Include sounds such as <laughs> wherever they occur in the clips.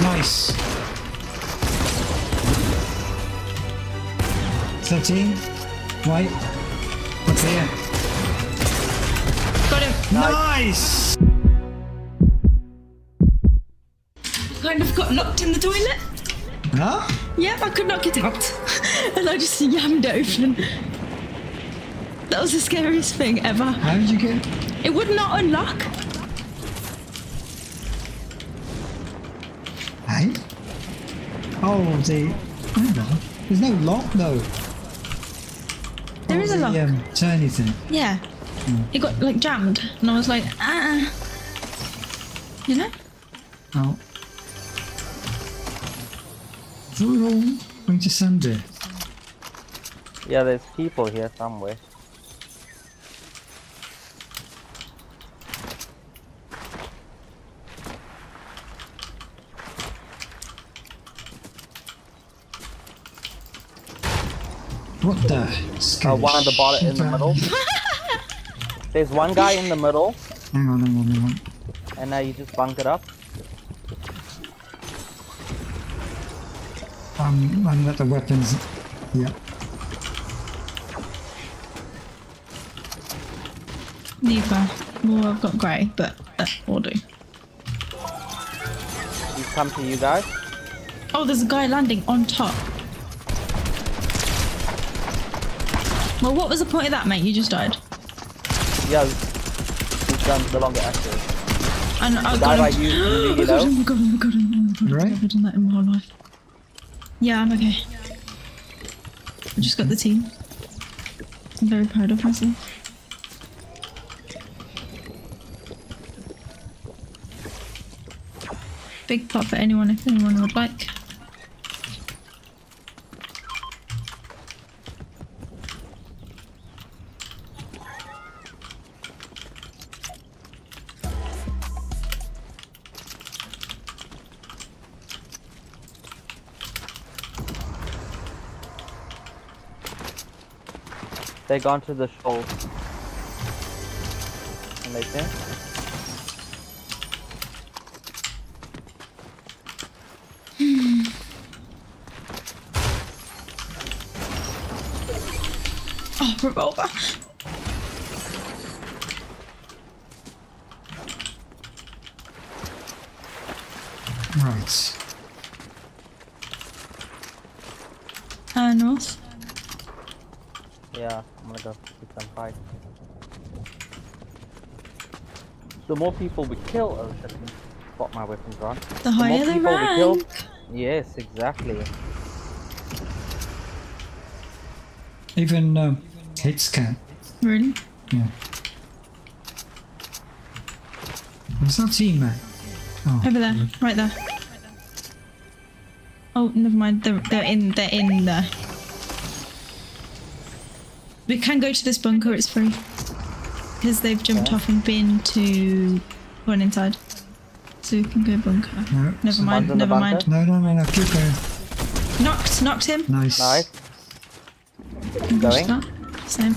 Nice. Thirteen. Right. What's here? Got him. Nice. I kind of got locked in the toilet. Huh? Yeah, I could not get out. <laughs> and I just yammed it open. That was the scariest thing ever. How did you get? It would not unlock. Oh, the. I don't know. There's no lock though. There oh, is a the, lock. Um, turny thing. Yeah. It got like jammed. And I was like, ah. You know? Oh. I thought we were all going to Sunday. Yeah, there's people here somewhere. What the? Uh, Scared one at the bottom in the middle. There's one guy in the middle, Hang on, hang on, hang on. and now you just bunk it up. Um, I'm at the weapons. Yeah. Neither. Well, I've got grey, but that will do. He's come to you guys. Oh, there's a guy landing on top. Well, what was the point of that, mate? You just died. Yeah, he's done the longer active. And I The got guy him. by you, <gasps> Oh you my god, oh know. my god, oh my god, oh my god. Right. I've never done that in my whole life. Yeah, I'm okay. I just got the team. I'm very proud of myself. Big pot for anyone if anyone would like. They gone to the shoal. And they think. <sighs> Oh, revolver. Right. Uh, north. Yeah, I'm gonna go get some fight. The more people we kill, oh shit, I spot my weapons on. The higher more the people we kill, rank. yes, exactly. Even um, hits can. Really? Yeah. Where's our team, man? Oh, Over there, right there. Oh, never mind. They're, they're in. They're in there. We can go to this bunker. It's free because they've jumped Okay. off and been to gone inside. So we can go bunker. No, Never mind. One's in the Never mind. No, no, no, no. Keep going. Knocked. Knocked him. Nice. Nice. Can push Going. that. Same.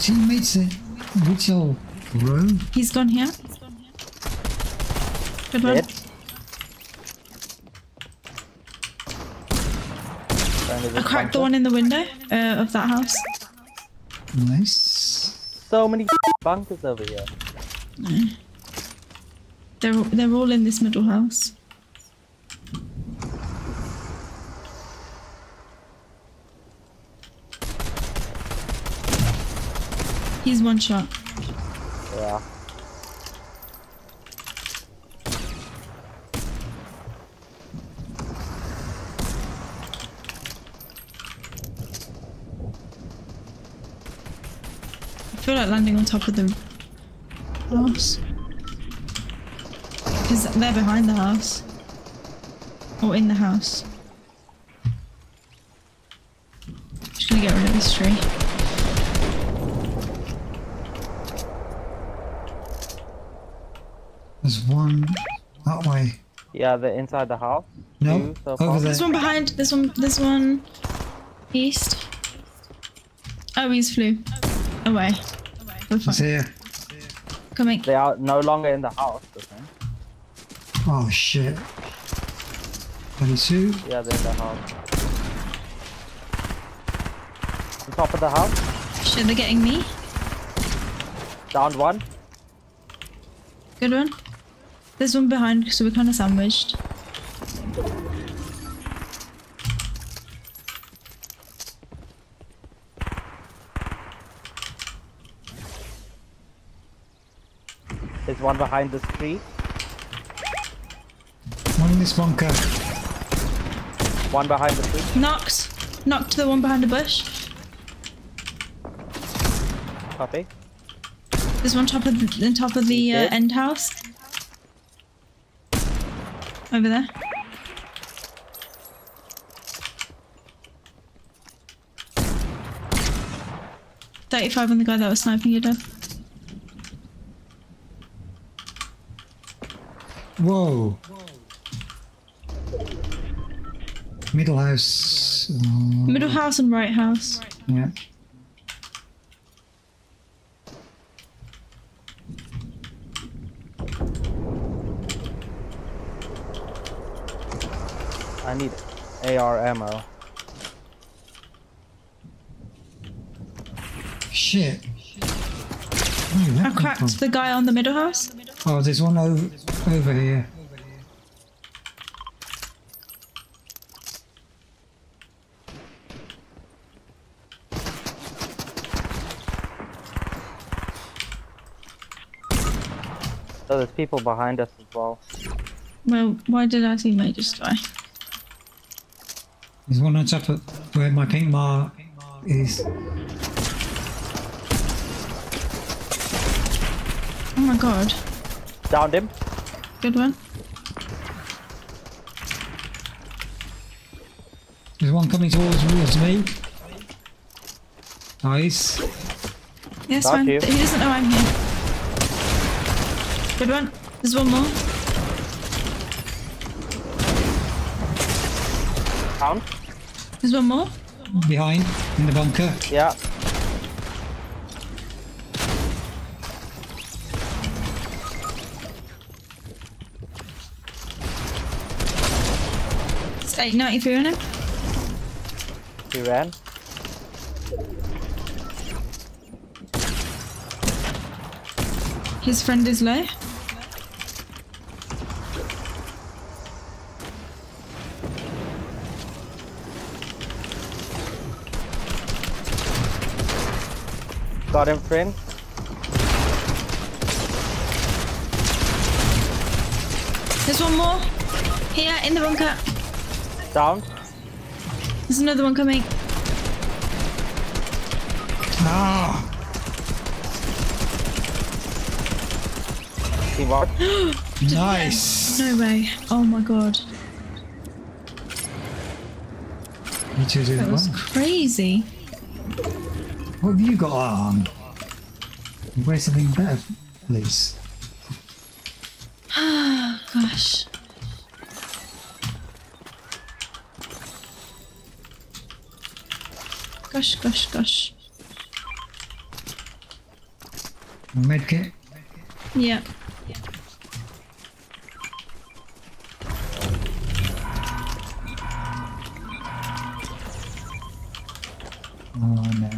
Teammates in which old row? He's gone here. Good one. Dead. I cracked the one in the window uh, of that house. Nice. So many <laughs> bunkers over here. They're they're all in this middle house. He's one shot. Yeah. Feel like landing on top of the house. Because they're behind the house. Or in the house. Just gonna get rid of this tree. There's one that way. Yeah, they're inside the house. No, Two so over there. This one behind, this one, this one east. Oh, he's flew away. We're It's here. Coming. They are no longer in the house, I think. Oh shit. 22. Yeah, they're in the house. On top of the house. Shit, they're getting me. Down one. Good one. There's one behind, so we're kind of sandwiched. There's one behind this tree. One in this bunker. One behind the tree. Knocked. Knocked to the one behind the bush. Copy. There's one top of the, on top of the uh, end house. Over there. Thirty-five on the guy that was sniping you, Dev. Whoa. Middle house. uh, Middle house and right house. Yeah. I need AR ammo. Shit. Where I cracked the guy on the middle house. Oh, there's one over, over here. So there's people behind us as well. Well, why did our teammate just die? There's one on top of where my pink mark is. Oh my god. Downed him. Good one. There's one coming towards, towards me. Nice. Yes, Got fine. you. He doesn't know I'm here. Good one. There's one more. Down. There's one more. Behind, in the bunker. Yeah. It's 893 on him. He ran. His friend is low. Got him, friend. There's one more. Here, in the bunker. Down. There's another one coming. Ah! Team <gasps> out. Nice! No way. Oh my god. You two did That was well. crazy. What have you got on? Wear something better, please. Oh <sighs> gosh. Gosh, gosh, gosh. Medkit. Yeah. Oh no.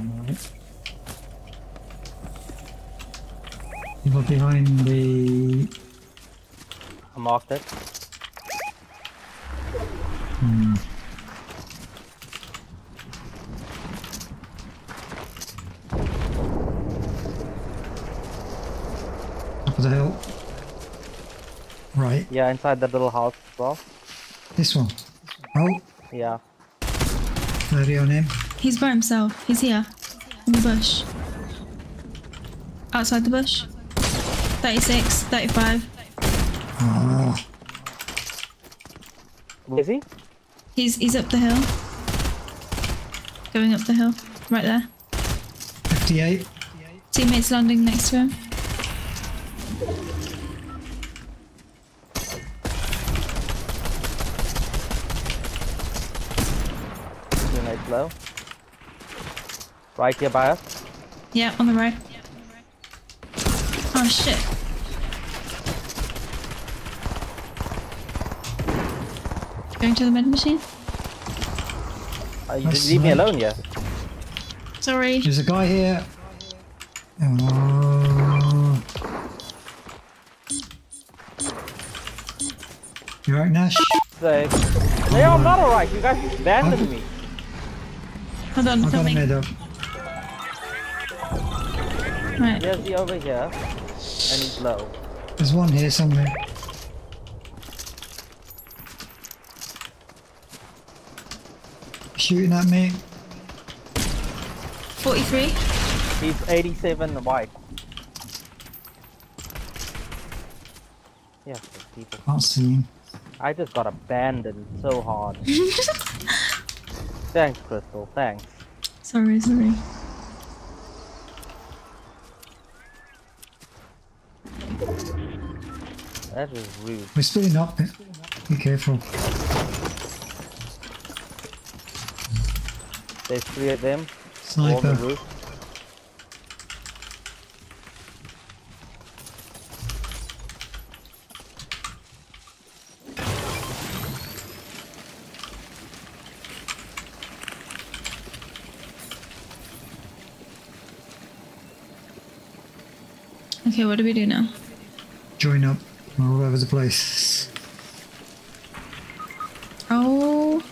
People behind the. I marked it. Hmm. Top of the hill. Right, Yeah, inside that little house as well. this one. Oh, Yeah. 30 on him. He's by himself. He's here. In the bush. Outside the bush. 36, 35. Oh, Is he? He's he's up the hill. Going up the hill. Right there. 58. Teammates landing next to him. Teammates low. Right here by us. Yeah, on the right. Oh shit. Going to the med machine. Uh, you That's just leave me alone, yeah? Sorry. There's a guy here. Oh. You alright, Nash? Say, no, I'm not alright. You guys abandoned me. Hold on, I got Right. There's the over here, and he's low. There's one here somewhere. Shooting at me. 43. He's 87 white. Yeah, people. Can't see him. I just got abandoned so hard. <laughs> Thanks, Krystal. Thanks. sorry, sorry. That was rude. We're splitting up. Be careful. There's three of them. On the Sniper. roof. Okay, what do we do now? Join up. All over the place. Oh,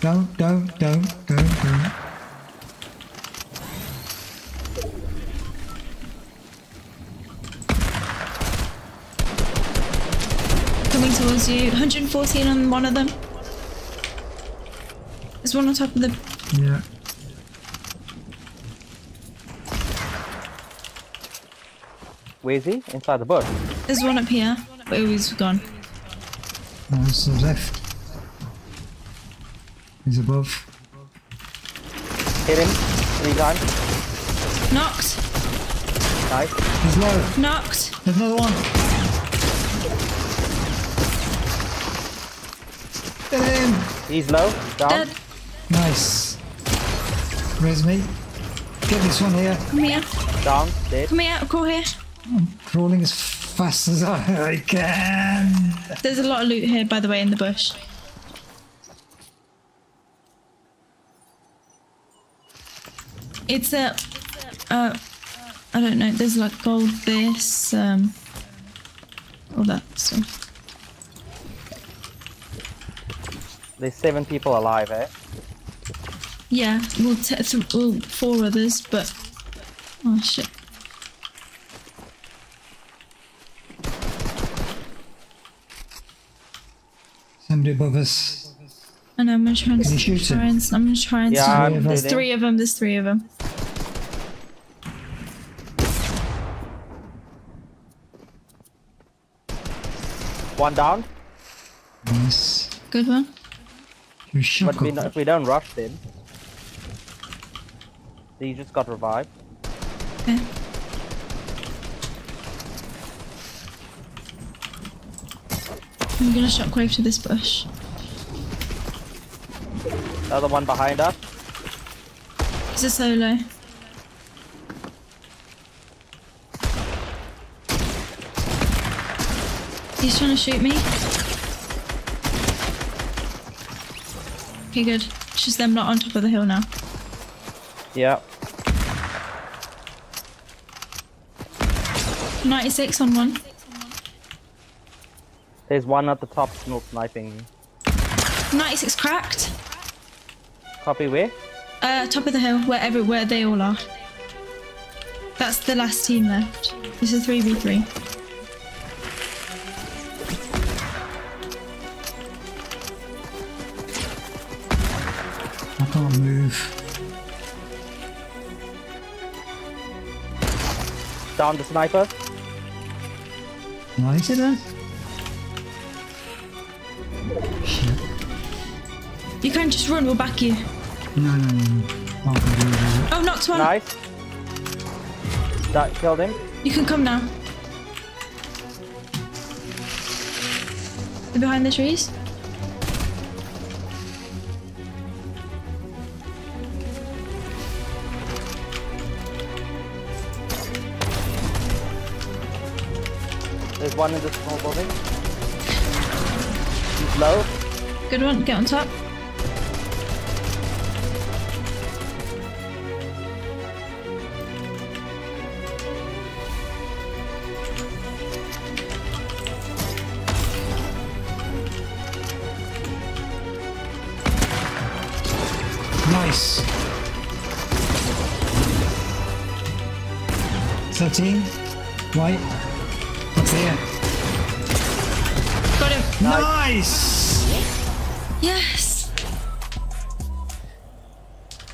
Don't, don't, don't, don't, don't. coming towards you. 114 on one of them. There's one on top of the. Yeah. Where is he? Inside the bush. There's one up here. But he's gone. No, it's the left. He's above. Hit him three times. Knocked. Nice. He's low. Knocked. There's another one. Get him. He's low. Down. Dead. Nice. Where's me? Get this one here. Come here. Down. Dead. Come here. Crawl here. I'm crawling as fast as I, I can. There's a lot of loot here, by the way, in the bush. It's a, uh, I don't know. There's like gold, this, um, all that stuff. There's seven people alive, eh? Yeah, well, t- th- well, four others, but oh shit. Somebody above us. And I'm gonna try and Can you shoot try him? and I'm gonna try and. Yeah, stop- I'm there's three of them. There's three of them. One down. Nice. Good one. You shot But we, if we don't rush them, he just got revived. Okay. I'm gonna shockwave to this bush. Another one behind us. It's a solo. He's trying to shoot me. Okay, good. It's just them not on top of the hill now. Yeah. 96 on one. There's one at the top still sniping. 96 cracked. Copy where? Uh, top of the hill, wherever where they all are. That's the last team left. This is 3v3. I can't move. Down the sniper. Nice. Good You can't just run, we'll back you. No, no, no. no. I can do it. Oh, knocked one. Nice. That killed him. You can come now. They're behind the trees. There's one in the small building. He's Low. Good one. Get on top. Nice. 13. Right. What's here? Got him. Nice! Yes.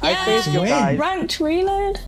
I saved you Win. guys. Ranked reload.